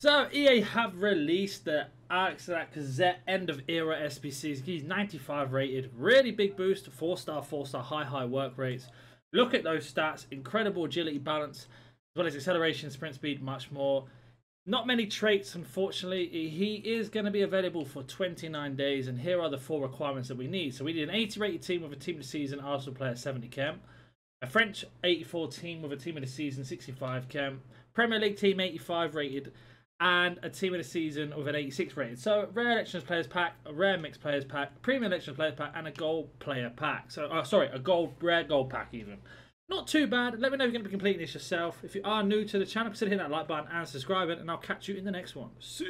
So EA have released the Alex Lacazette end of era SBCs. He's 95 rated, really big boost, four star, four star, high high work rates. Look at those stats, incredible agility balance, as well as acceleration, sprint speed, much more. Not many traits, unfortunately. He is going to be available for 29 days, and here are the four requirements that we need. So we need an 80 rated team with a team of the season, Arsenal player 70 chem. A French 84 team with a team of the season 65 chem. Premier League team 85 rated and a team of the season with an 86 rating. So rare Electrum players pack, a rare mixed players pack, premium Electrum players pack, and a gold player pack. So, uh, sorry, a gold rare gold pack even. Not too bad. Let me know if you're going to be completing this yourself. If you are new to the channel, consider hitting that like button and subscribing, and I'll catch you in the next one. See